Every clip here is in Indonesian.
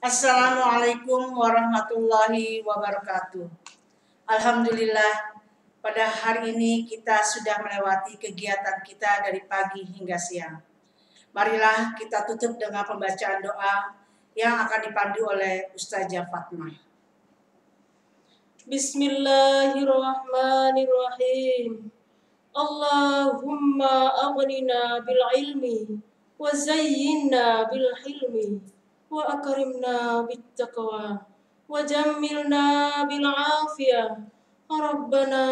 Assalamualaikum warahmatullahi wabarakatuh. Alhamdulillah, pada hari ini kita sudah melewati kegiatan kita dari pagi hingga siang. Marilah kita tutup dengan pembacaan doa yang akan dipandu oleh Ustazah Fatmah. Bismillahirrahmanirrahim. Allahumma aghnina bil ilmi wa zayyinna bil hilmi wa akrimna bit taqwa wa jammilna bil afiyah Rabbana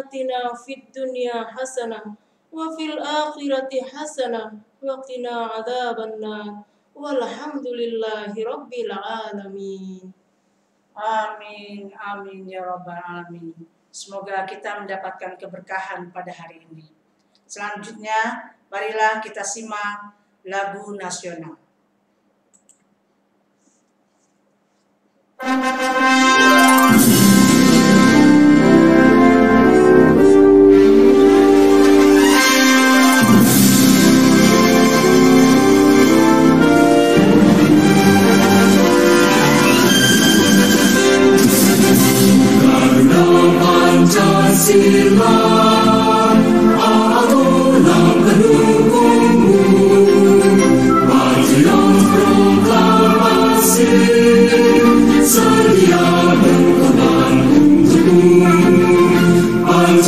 atina fid dunya hasanah wa fil akhirati hasanah wa qina adzaban nar walhamdulillahi rabbil alamin Amin, amin ya robbal alamin. Semoga kita mendapatkan keberkahan pada hari ini. Selanjutnya, marilah kita simak lagu nasional. Sila.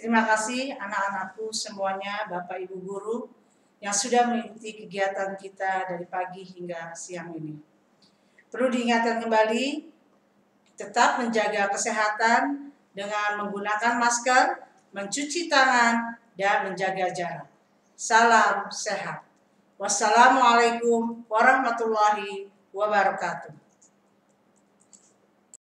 Terima kasih anak-anakku semuanya, Bapak Ibu guru yang sudah mengikuti kegiatan kita dari pagi hingga siang ini. Perlu diingatkan kembali, tetap menjaga kesehatan dengan menggunakan masker, mencuci tangan, dan menjaga jarak. Salam sehat. Wassalamualaikum warahmatullahi wabarakatuh.